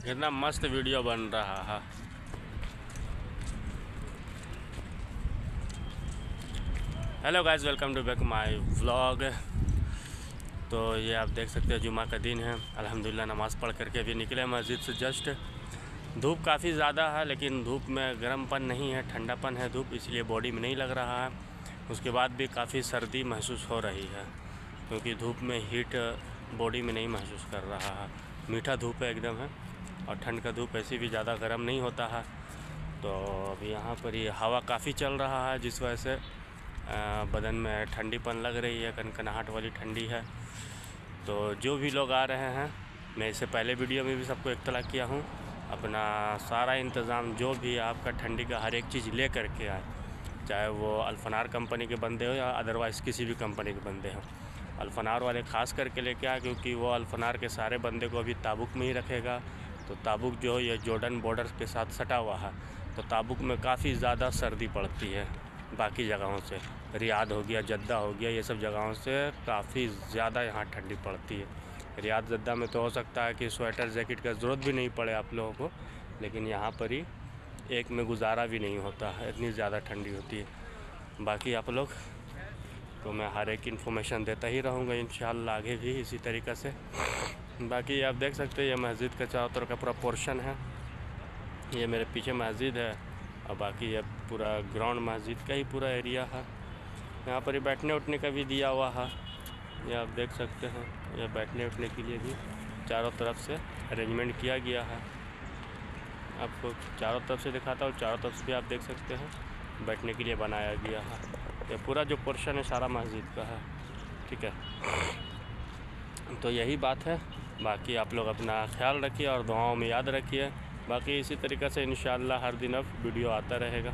कितना मस्त वीडियो बन रहा है। Hello guys welcome to back my vlog तो ये आप देख सकते हैं जुमा का दिन है। अल्हम्दुलिल्लाह, नमाज़ पढ़ करके अभी निकले मस्जिद से जस्ट। धूप काफ़ी ज़्यादा है, लेकिन धूप में गर्मपन नहीं है, ठंडापन है धूप, इसलिए बॉडी में नहीं लग रहा है। उसके बाद भी काफ़ी सर्दी महसूस हो रही है, क्योंकि धूप में हीट बॉडी में नहीं महसूस कर रहा है। मीठा धूप है एकदम है। और ठंड का धूप ऐसे भी ज़्यादा गर्म नहीं होता है। तो अभी यहाँ पर ये हवा काफ़ी चल रहा है, जिस वजह से बदन में ठंडीपन लग रही है, कनकनाहट वाली ठंडी है। तो जो भी लोग आ रहे हैं, मैं इससे पहले वीडियो में भी सबको इतला किया हूँ। अपना सारा इंतज़ाम जो भी आपका ठंडी का हर एक चीज़ ले करके आए, चाहे वो अल्फनार कंपनी के बंदे हो या अदरवाइज़ किसी भी कंपनी के बंदे हों। अल्फनार वाले ख़ास करके लेके आए, क्योंकि वो अल्फनार के सारे बंदे को अभी ताबुक में ही रखेगा। तो ताबुक जो ये जॉर्डन बॉर्डर के साथ सटा हुआ है। तो ताबुक में काफ़ी ज़्यादा सर्दी पड़ती है बाकी जगहों से। रियाद हो गया, जद्दा हो गया, ये सब जगहों से काफ़ी ज़्यादा यहाँ ठंडी पड़ती है। रियाद, जद्दा में तो हो सकता है कि स्वेटर, जैकेट का ज़रूरत भी नहीं पड़े आप लोगों को, लेकिन यहाँ पर ही एक में गुजारा भी नहीं होता है इतनी ज़्यादा ठंडी होती है। बाकी आप लोग तो मैं हर एक इन्फॉर्मेशन देता ही रहूँगा इन आगे भी इसी तरीक़े से। बाकी आप देख सकते हैं, ये मस्जिद का चारों तरफ़ का पूरा पोर्शन है। ये मेरे पीछे मस्जिद है, और बाकी ये पूरा ग्राउंड मस्जिद का ही पूरा एरिया है। यहाँ पर ही बैठने उठने का भी दिया हुआ है। ये आप देख सकते हैं, ये बैठने उठने के लिए भी चारों तरफ़ से अरेंजमेंट किया गया है। आपको चारों तरफ़ से दिखाता हूँ, चारों तरफ़ से भी आप देख सकते हैं, बैठने के लिए बनाया गया है। ये पूरा जो पोर्शन है, सारा मस्जिद का है, ठीक है। तो यही बात है। बाकी आप लोग अपना ख्याल रखिए और दुआओं में याद रखिए। बाकी इसी तरीक़े से इन हर दिन अब वीडियो आता रहेगा।